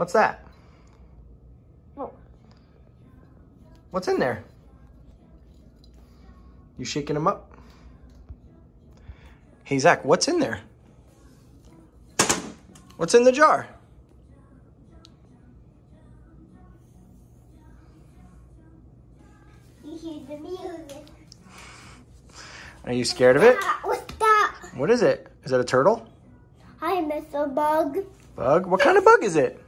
What's that? Oh. What's in there? You shaking him up? Hey, Zach, what's in there? What's in the jar? You hear the music. Are you scared of it? What's that? What is it? Is it a turtle? Hi, Mr. Bug. Bug? What kind of bug is it?